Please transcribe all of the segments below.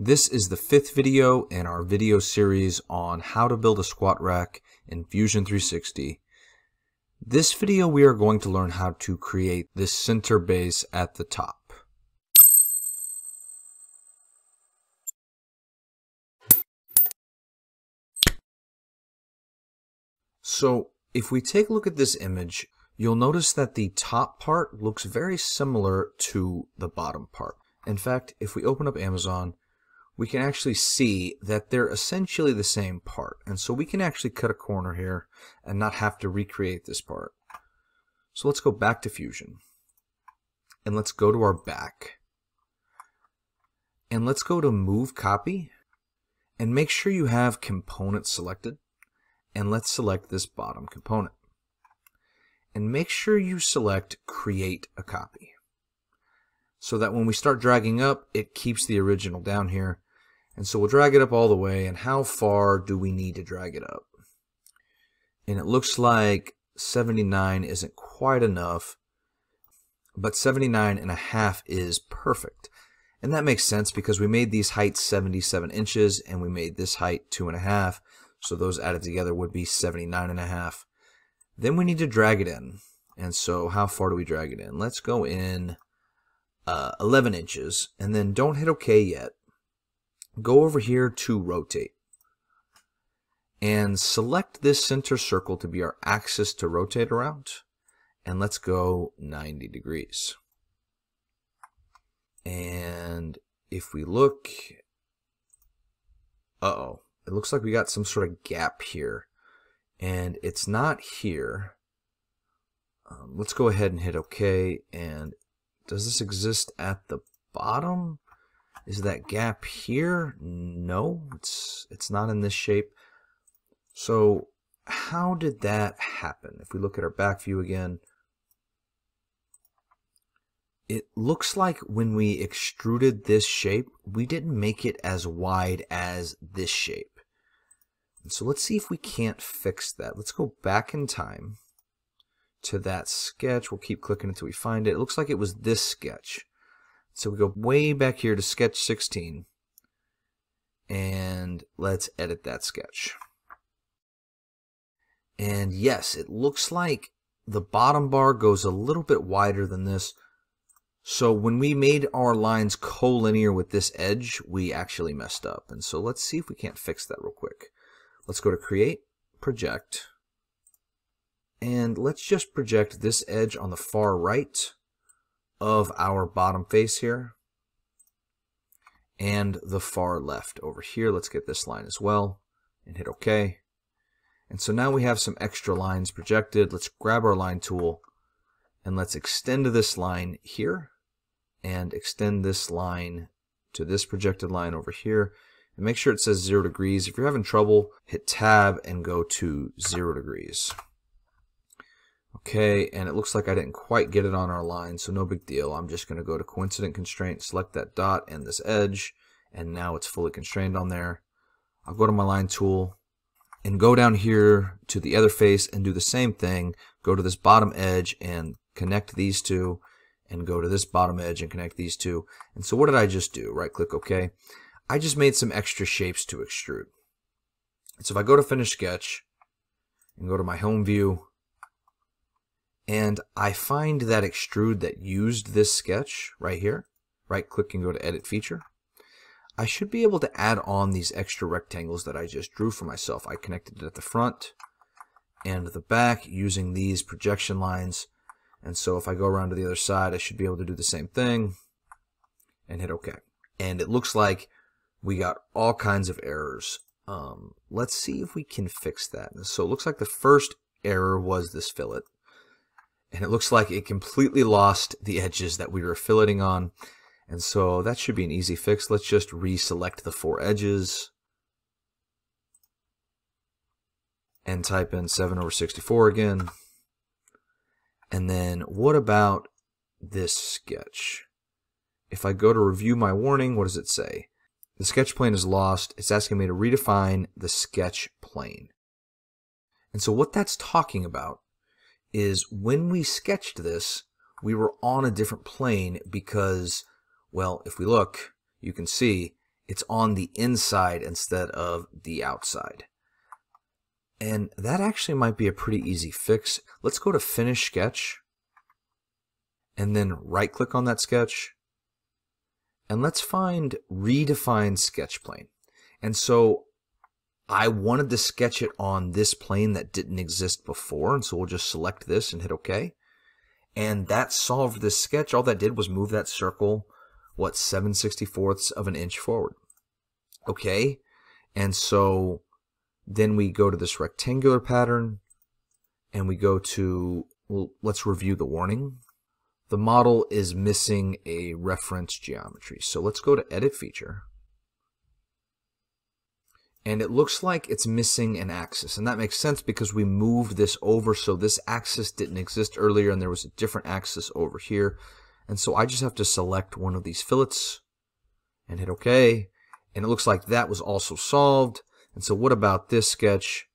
This is the fifth video in our video series on how to build a squat rack in Fusion 360. This video we are going to learn how to create this center base at the top. So if we take a look at this image, you'll notice that the top part looks very similar to the bottom part. In fact, if we open up Amazon, we can actually see that they're essentially the same part. And so we can actually cut a corner here and not have to recreate this part. So let's go back to Fusion. And let's go to our back. And let's go to Move Copy. And make sure you have Component selected. And let's select this bottom component. And make sure you select Create a Copy. So that when we start dragging up, it keeps the original down here and so we'll drag it up all the way. And how far do we need to drag it up? And it looks like 79 isn't quite enough, but 79 and a half is perfect. And that makes sense because we made these heights 77 inches and we made this height two and a half. So those added together would be 79 and a half. Then we need to drag it in. And so how far do we drag it in? Let's go in uh, 11 inches and then don't hit OK yet go over here to rotate. And select this center circle to be our axis to rotate around. And let's go 90 degrees. And if we look uh oh it looks like we got some sort of gap here. And it's not here. Um, let's go ahead and hit OK and does this exist at the bottom is that gap here? No, it's it's not in this shape. So how did that happen? If we look at our back view again, it looks like when we extruded this shape, we didn't make it as wide as this shape. And so let's see if we can't fix that. Let's go back in time to that sketch. We'll keep clicking until we find it. It looks like it was this sketch. So we go way back here to sketch 16 and let's edit that sketch. And yes, it looks like the bottom bar goes a little bit wider than this. So when we made our lines collinear with this edge, we actually messed up. And so let's see if we can't fix that real quick. Let's go to Create, Project, and let's just project this edge on the far right of our bottom face here and the far left over here. Let's get this line as well and hit OK. And so now we have some extra lines projected. Let's grab our line tool and let's extend this line here and extend this line to this projected line over here and make sure it says zero degrees. If you're having trouble, hit tab and go to zero degrees. Okay, and it looks like I didn't quite get it on our line, so no big deal. I'm just going to go to coincident constraint, select that dot and this edge, and now it's fully constrained on there. I'll go to my line tool and go down here to the other face and do the same thing. Go to this bottom edge and connect these two, and go to this bottom edge and connect these two. And so what did I just do? Right click OK. I just made some extra shapes to extrude. So if I go to finish sketch and go to my home view, and I find that extrude that used this sketch right here, right click and go to edit feature, I should be able to add on these extra rectangles that I just drew for myself. I connected it at the front and the back using these projection lines. And so if I go around to the other side, I should be able to do the same thing and hit OK. And it looks like we got all kinds of errors. Um, let's see if we can fix that. So it looks like the first error was this fillet and it looks like it completely lost the edges that we were filleting on. And so that should be an easy fix. Let's just reselect the four edges and type in 7 over 64 again. And then what about this sketch? If I go to review my warning, what does it say? The sketch plane is lost. It's asking me to redefine the sketch plane. And so what that's talking about is when we sketched this, we were on a different plane because, well, if we look, you can see it's on the inside instead of the outside. And that actually might be a pretty easy fix. Let's go to Finish Sketch and then right click on that sketch and let's find Redefine Sketch Plane. And so I wanted to sketch it on this plane that didn't exist before, and so we'll just select this and hit OK. And that solved this sketch. All that did was move that circle, what, 7 64ths of an inch forward. Okay, and so then we go to this rectangular pattern, and we go to, well, let's review the warning. The model is missing a reference geometry. So let's go to Edit Feature and it looks like it's missing an axis. And that makes sense because we moved this over so this axis didn't exist earlier and there was a different axis over here. And so I just have to select one of these fillets and hit OK. And it looks like that was also solved. And so what about this sketch?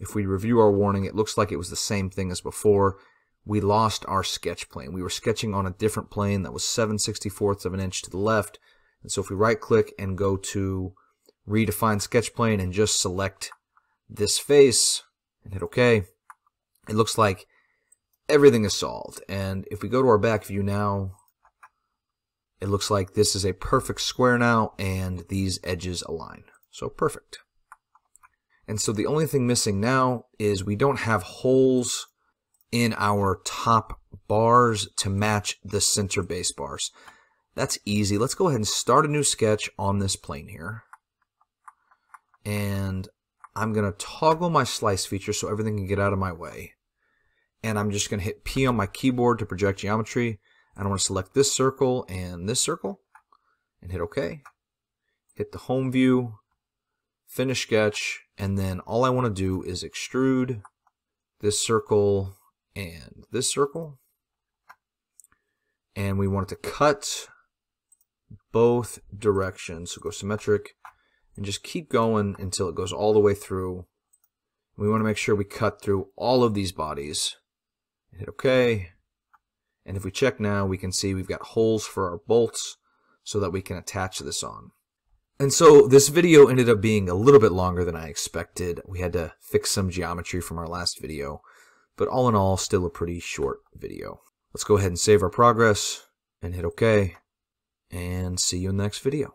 If we review our warning it looks like it was the same thing as before. We lost our sketch plane. We were sketching on a different plane that was 7 64ths of an inch to the left. And so if we right click and go to redefine sketch plane and just select this face and hit OK, it looks like everything is solved. And if we go to our back view now, it looks like this is a perfect square now and these edges align. So perfect. And so the only thing missing now is we don't have holes in our top bars to match the center base bars. That's easy. Let's go ahead and start a new sketch on this plane here and I'm going to toggle my slice feature so everything can get out of my way. And I'm just going to hit P on my keyboard to project geometry. And I want to select this circle and this circle and hit OK. Hit the home view, finish sketch, and then all I want to do is extrude this circle and this circle. And we want it to cut both directions. So go symmetric and just keep going until it goes all the way through. We want to make sure we cut through all of these bodies. Hit OK. And if we check now, we can see we've got holes for our bolts so that we can attach this on. And so this video ended up being a little bit longer than I expected. We had to fix some geometry from our last video, but all in all, still a pretty short video. Let's go ahead and save our progress and hit OK and see you in the next video.